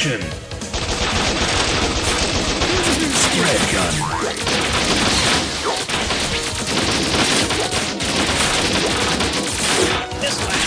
Action! Spread gun. This way.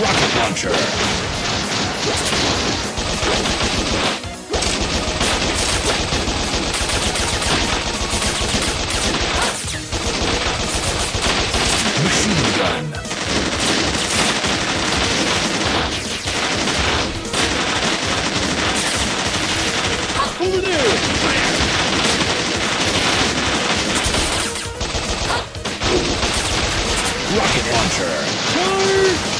rocket launcher. Rocket launcher. Charge!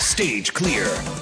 Stage clear.